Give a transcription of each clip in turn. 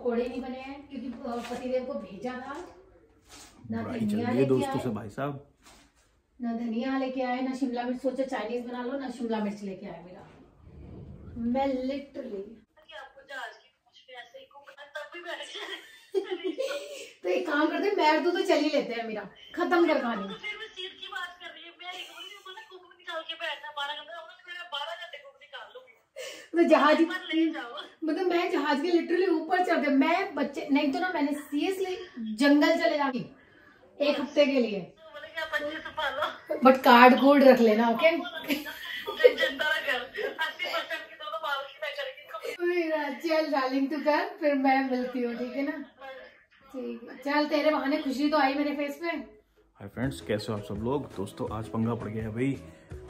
पकोड़े नहीं बने हैं क्योंकि पतिदेव को भेजा था ना धनिया लेके दोस्तों से भाई साहब। ना धनिया लेके आए ना शिमला मिर्च सोचा चाइनीज़ बना लो ना शिमला मिर्च लेके आए मेरा। मैं लिटरली ही जाए तो एक काम करते हैं मैं और तू तो चल ही लेते हैं मेरा। खत्म कर कहानी तो फिर मैं सीट की बात कर रही हूँ। मैं एक बोली मैंने कुक निकाल के बैठना बारह घंटे उन्होंने मेरा बारह घंटे कुक निकाल लूँगी तो जहाज़ पर ले जाओ। मतलब मैं जहाज़ के लिटरली ऊपर चढ़ गया मैं बच्चे नहीं तो ना मैंने सीरियसली जंगल चले जाती एक हफ़्ते के लिए। बट कार्ड कोड रख लेना ओके चल डार्लिंग तू कर फिर मैं मिलती हूँ ठीक है ना? ठीक है। चल तेरे बहाने खुशी तो आई मेरे फेस पे। हाय फ्रेंड्स कैसे हो आप सब लोग? दोस्तों आज पंगा पड़ गया है भाई।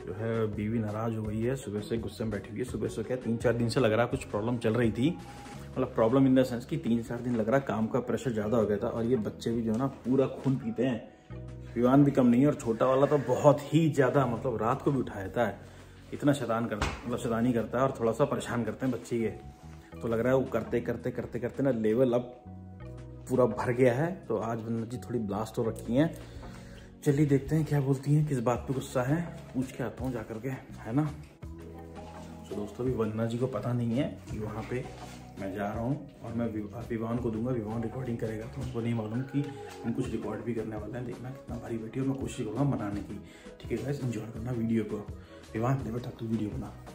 जो है, बीवी नाराज़ हो गई है, सुबह से गुस्से में बैठी हुई है। सुबह से क्या, तीन चार दिन से लग रहा कुछ प्रॉब्लम चल रही थी। मतलब प्रॉब्लम इन द सेंस कि तीन चार दिन लग रहा काम का प्रेशर ज़्यादा हो गया था और ये बच्चे भी जो है ना, पूरा खून पीते हैं। विवान भी कम नहीं है और छोटा वाला तो बहुत ही ज़्यादा मतलब रात को भी उठा देता है इतना शैतान करता मतलब शैतानी करता है और थोड़ा सा परेशान करते हैं बच्चे ये। तो लग रहा है वो करते करते करते करते ना लेवल अब पूरा भर गया है। तो आज वंदना जी थोड़ी ब्लास्ट हो रखी हैं। चलिए देखते हैं क्या बोलती हैं, किस बात पे गुस्सा है। पूछ के आता हूँ जा करके है ना? तो दोस्तों, अभी वंदना जी को पता नहीं है कि वहाँ पे मैं जा रहा हूँ और मैं विवा- विवान को दूँगा, विवान रिकॉर्डिंग करेगा तो उनको नहीं मालूम कि हम कुछ रिकॉर्ड भी करने वाले हैं। देखना कितना भारी बैठी और मैं कोशिश करूँगा बनाने की। ठीक है गाइस एंजॉय करना वीडियो को। विवान दे बेटा तू वीडियो बना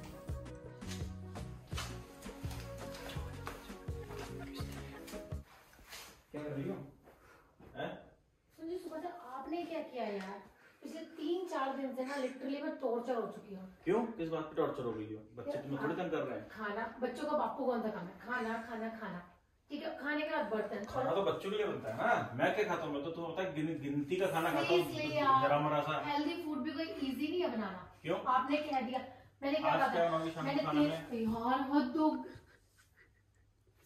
क्या कर रही हैं? सुनिए सुबह से आपने क्या किया यार। पिछले तीन चार दिन से ना लिटरली मैं टॉर्चर हो चुकी हूँ। क्यों? किस बात पे टॉर्चर हो रही हो? बच्चे तुम्हें थोड़ी तंग कर रहे हैं। खाना बच्चों का बापू कौन सा काम है? खाना खाना खाना। ठीक है खाने के बाद बर्तन। खाना तो बच्चों के लिए बनता है ना। मैं क्या खाता हूँ? मैं तो तुम्हें पता है गिन, गिनती का खाना खाता हूँ। जरा मरा सा। हेल्दी फ़ूड भी कोई इजी नहीं है बनाना। क्यों? आपने कह दिया। मैंने क्या कहा मैंने यार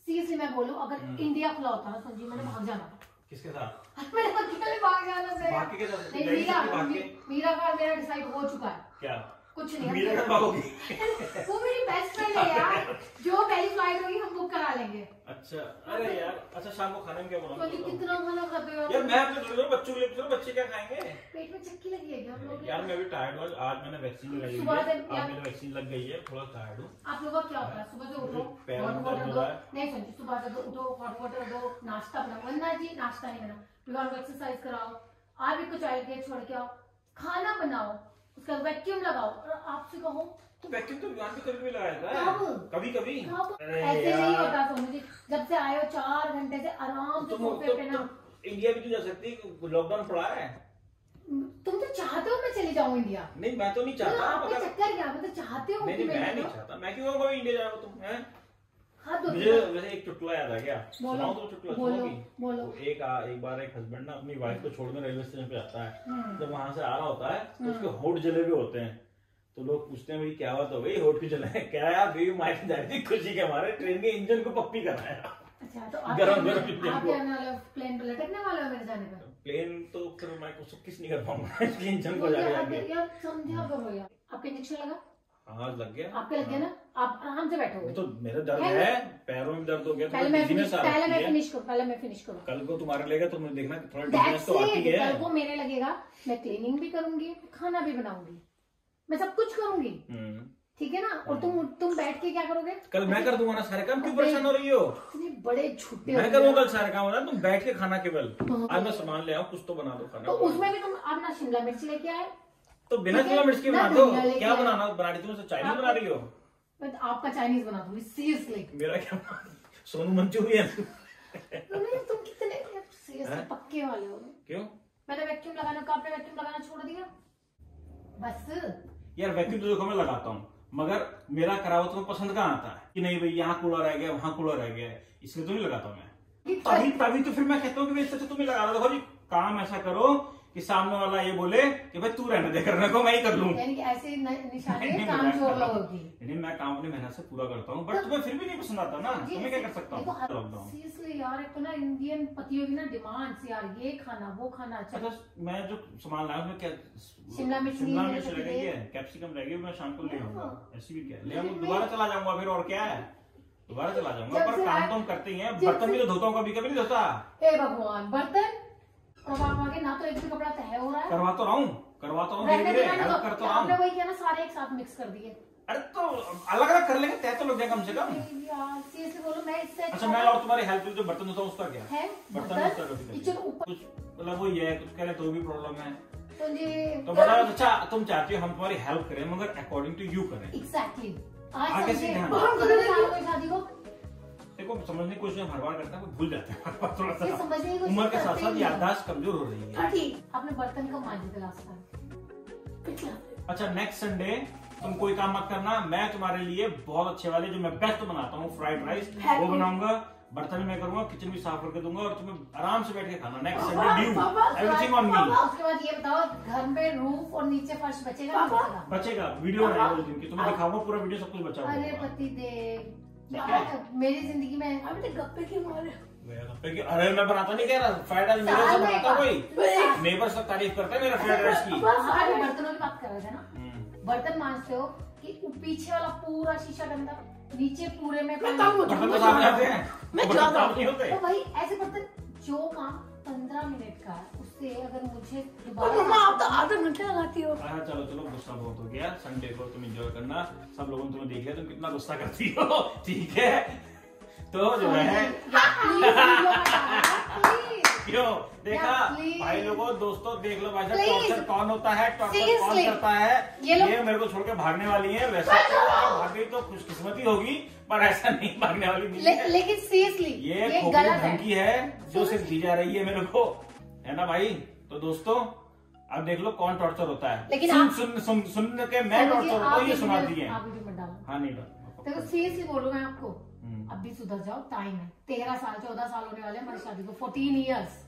सीरियसली मैं बोलूँ अगर हम्म। इंडिया खुला होता ना संजीव मैंने भाग जाना। किसके साथ? मैंने अकेले भाग जाना था बाकी के साथ? नहीं मीरा मीरा का मेरा डिसाइड हो चुका है। क्या? कुछ नहीं वो मेरी बेस्ट फ्रेंड है यार। जो पहली फ़्लाइट होगी हम बुक करा लेंगे। अच्छा अरे यार अच्छा शाम को खाने में क्या तो बनाओगे कितना खाना खाते हो? यार मैं बच्चों के लिए बच्चे क्या खाएँगे? पेट में चक्की लगी है क्या? यार मैं भी टायर्ड हूँ। आज मैंने वैक्सीन लगाई सुबह है। से आज मेरी वैक्सीन लग गई है थोड़ा टायर्ड हूँ। आप लोगों का क्या होता है? सुबह से उठो हॉट वाटर हो दो। नहीं समझो सुबह से उठो हॉट वाटर दो नाश्ता बनाओ। वरना जी नाश्ता नहीं बना विवाह एक्सरसाइज कराओ। आप भी कुछ के छोड़ के आओ। खाना बनाओ। उसका वैक्यूम लगाओ और आपसे कहो। तो वैक्यूम तो विमान भी कभी भी लगाया था कभी कभी ऐसे नहीं होता सोनू जी जब से आए हो चार घंटे से आराम से सोफे तो, पे ना। इंडिया भी तो जा सकती? है लॉकडाउन पड़ा है। तुम तो चाहते हो मैं चली जाऊँ इंडिया? नहीं मैं तो नहीं तो चाहता आपके मगर चक्कर क्या? मतलब चाहते हो मैं नहीं चाहता। मैं क्यों इंडिया जाओ तुम हैं? हाथ धो मुझे वैसे एक चुटकुला याद आ गया। सुनाओ तो चुटकुला बोलो बोलो। तो एक आ, एक बार एक हस्बैंड ना अपनी वाइफ को छोड़कर रेलवे स्टेशन पे आता है। हम्म। जब वहाँ से आ रहा होता है तो उसके होठ जले हुए होते हैं। तो लोग पूछते हैं भाई क्या बात हो गई? होठ क्यों जले हैं? क्या यार बेबी माइक जा रही खुशी के हमारे ट्रेन के इंजन को पप्पी कराया अच्छा तो आप गरम गरम हो? प्लेन पे लटकने वाले हो मेरे जाने पर प्लेन तो फिर मैं कुछ किस नहीं कर पाऊँगा? इंजन को जाके यार समझा करो यार। आपका इंजेक्शन लगा? हाँ लग गया। आपके लग गया ना? आप आराम से बैठो। तो मेरा दर्द पहले- है पैरों में दर्द हो गया पहले मैं फिनिश पहले मैं फिनिश करूँ पहले मैं फिनिश करूँ। कल को तुम्हारे लेगा तो मुझे देखना थोड़ा That's तो आती है। कल को मेरे लगेगा मैं क्लीनिंग भी करूँगी खाना भी बनाऊँगी। मैं सब कुछ करूँगी। हम्म। ठीक है ना? और तुम तुम बैठ के क्या करोगे? कल मैं कर दूँगा ना सारे काम? क्यों परेशान हो रही हो? इतने बड़े झूठे मैं हो करूँगा। कल सारे काम? होना तुम बैठ के खाना केवल। हाँ। आज मैं सामान ले आऊँ कुछ तो बना दो तो खाना उसमें भी तुम आप ना शिमला मिर्च लेके आए। तो बिना शिमला मिर्च के बना दो? क्या बनाना बना रही तुम चाइनीज़ बना रही हो? मैं तो आपका चाइनीज़ बना दूँगी सीरियसली मेरा क्या सोनू मंचूरियन तुम कितने सीरियसली पक्के वाले हो। क्यों? मैंने वैक्यूम लगाना का आपने वैक्यूम लगाना छोड़ दिया। बस। यार वैक्यूम तो देखो मैं लगाता हूँ। मगर मेरा करावा तुम्हें पसंद कहाँ आता है? कि नहीं भाई यहाँ कूड़ा रह गया वहाँ कूड़ा रह गया। इसलिए तो नहीं लगाता मैं। तभी तभी तो फिर मैं कहता हूँ कि इससे अच्छा लगा रहा देखो जी काम ऐसा करो कि सामने वाला ये बोले कि भाई तू रहने दे करने को मैं ही कर लूँ। यानी ऐसे निशाने काम मैं। होगी नहीं काम अपनी मेहनत से पूरा करता हूँ बट तुम्हें फिर भी नहीं पसंद आता ना। तो मैं क्या कर सकता हूँ? सीरियसली यार एक तो ना इंडियन पतियों की ना डिमांड्स यार ये खाना वो खाना अच्छा। अच्छा मैं जो सामान लाया उसमें क्या शिमला मिर्च शिमला मिर्च रह गई है कैप्सिकम रह गई मैं शाम को ले आऊँगा। ऐसी भी क्या? ले आऊँगा दोबारा चला जाऊँगा फिर और क्या है? दोबारा चला जाऊँगा पर काम तो हम करते ही हैं बर्तन भी तो धोता हूँ कभी कभी नहीं धोता। हे भगवान बर्तन और आप आगे ना तो एक भी कपड़ा तय हो रहा है करवा तो रहा हूँ करवा तो रहा हूँ तो हूँ वही किया ना सारे एक साथ मिक्स कर दिए अरे तो अलग अलग कर लेंगे तय तो लग जाए कम से कम बोलो मैं इससे अच्छा मैं और तुम्हारी हेल्प जो बर्तन धोता हूँ उसका क्या है बर्तन कुछ मतलब वो ये है कुछ कह रहे तो भी प्रॉब्लम है तो जी तो बताओ अच्छा तुम चाहती हो हम तुम्हारी हेल्प करें मगर अकॉर्डिंग टू यू करें एग्जैक्टली आज आगे से ध्यान बहुत कितने साल हो गए शादी को देखो समझने की कोशिश हर बार करते हैं भूल जाते हैं हर बार थोड़ा सा की उम्र के साथ साथ ही। याददाश्त कमज़ोर हो रही है। ठीक आपने बर्तन थे लास्ट टाइम अच्छा नेक्स्ट संडे तुम कोई काम मत करना मैं तुम्हारे लिए बहुत अच्छे वाले जो मैं बेस्ट बनाता हूँ फ्राइड राइस वो बनाऊँगा बर्तन मैं करूँगा किचन भी साफ़ करके दूँगा और तुम्हें आराम से बैठ के खाना। Next Sunday do everything on me उसके बाद ये बताओ घर में रूफ और नीचे फर्श बचेगा बचेगा? वीडियो बनाएगा उस दिन की। तुम्हें दिखाऊँगा पूरा वीडियो सब कुछ बचा अरे पति देव। है। मेरी ज़िंदगी में अभी तक गप्पे क्यों मारे अरे मैं बनाता नहीं कह रहा फ्राइड राइस मेरे से बनाता कोई? नेबर सब तारीफ़ करता है मेरा फ्राइड राइस की। बर्तनों की बात कर रहे थे ना? हम्म। बर्तन मानते हो कि पीछे वाला पूरा शीशा गंदा नीचे पूरे में मैं बर्तन तो सामने आते हैं। बर्तन साफ़ नहीं होते तो भाई ऐसे बर्तन पंद्रह मिनट का उससे अगर मुझे दोबारा आप तो आधा घंटा लगाती हो। हाँ चलो चलो गुस्सा बहुत हो गया। संडे को तुम इंजॉय करना। सब लोगों ने तुम्हें देख लिया तुम कितना गुस्सा करती हो। ठीक है? तो जो है। प्लीज़ क्यों देखा? भाई लोगों दोस्तों देख लो भाई साहब टॉर्चर कौन होता है? टॉर्चर कौन करता है? ये ये मेरे को छोड़ के भागने वाली है वैसे तो भाग गई तो खुशकिस्मती होगी पर ऐसा नहीं भागने वाली नहीं ले, है। लेकिन सीरियसली ये ये गलत धमकी है। जो सिर्फ़ दी जा रही है मेरे को। है ना भाई? तो दोस्तों अब देख लो कौन टॉर्चर होता है। लेकिन सुन, सुन, सुन, सुन के मैं टॉर्चर होता ये वीडियो- सुना दिए हाँ नहीं देखो सीरियसली बोल मैं आपको। अब भी सुधर जाओ टाइम है। तेरह साल चौदह साल होने वाले हमारी शादी को। फोर्टीन ईयर्स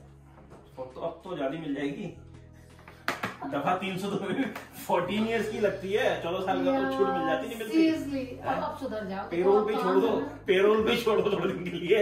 तो अब तो ज़्यादा मिल जाएगी। दफ़ा तीन सौ तो फोर्टीन ईयर्स की लगती है। चौदह साल का तो छूट मिल जाती नहीं मिलती। सीरियसली अब अब सुधर जाओ। पेरोल पे तो छोड़ दो। पेरोल पे छोड़ दो थोड़े दिन के लिए।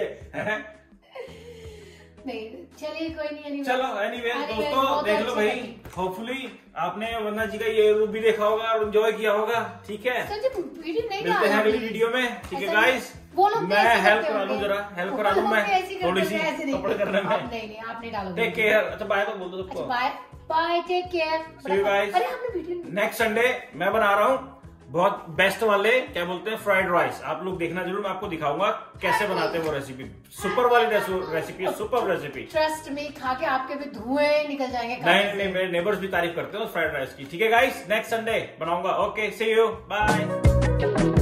नहीं चलिए कोई नहीं anyway. चलो एनीवे Anyway, दोस्तों देख लो भाई होपफुली आपने वंदना जी का ये रूप भी देखा होगा और एंजॉय किया होगा। ठीक है? मिलते हैं अगली वीडियो में। ठीक है गाइस वो लोग मैं हेल्प करा जरा हेल्प करा मैं थोड़ी सी होंगे, ऐसे नहीं। कपड़े करने में। नहीं नहीं आप नहीं डालोगे टेक केयर अच्छा बाय तो बोल दो अच्छा सबको। Bye bye take care See you guys. अरे आपने वीडियो नेक्स्ट संडे मैं बना रहा हूँ बहुत बेस्ट वाले क्या बोलते हैं फ्राइड राइस आप लोग देखना ज़रूर मैं आपको दिखाऊँगा कैसे बनाते हैं वो रेसिपी सुपर वाली रेसिपी सुपर रेसिपी ट्रस्ट में खा के आपके भी धुएँ निकल जाएँगे नहीं नहीं मेरे नेबर्स भी तारीफ़ करते हैं फ्राइड राइस की। ठीक है गाइस नेक्स्ट संडे बनाऊँगा। Okay see you bye